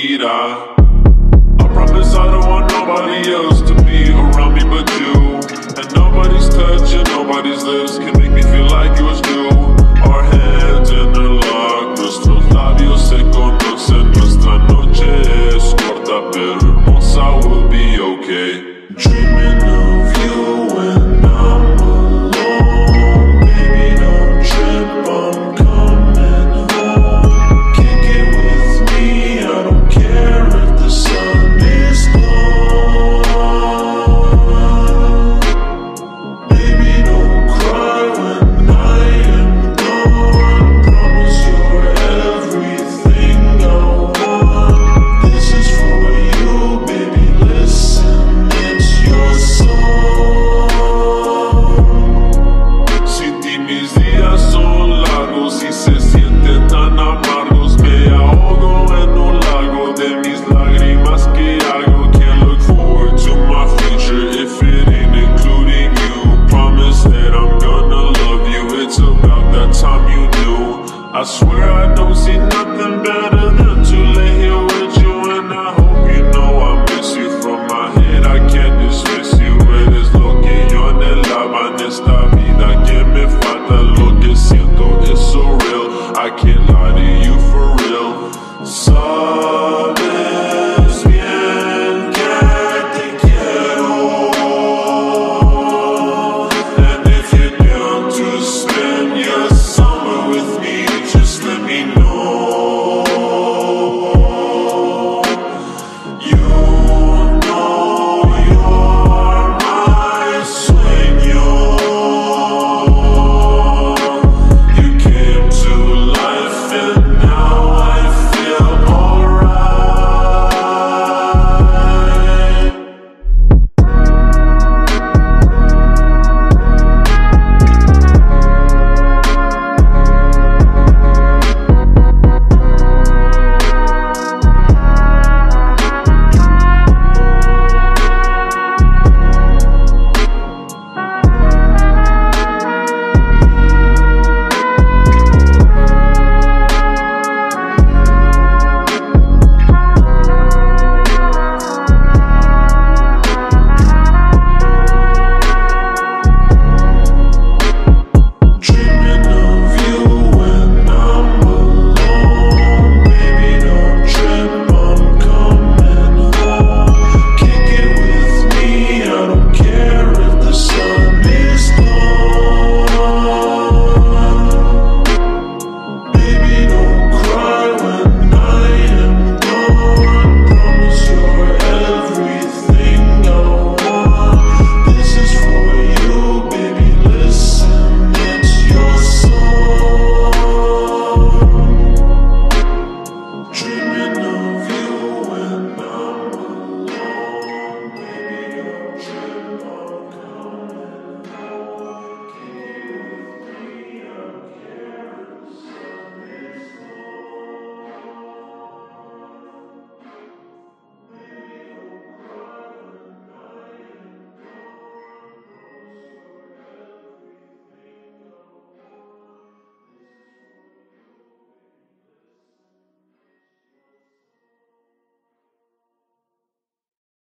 I. I promise I don't want nobody else to be around me but you. And nobody's touch and nobody's lips can make me feel like yours do.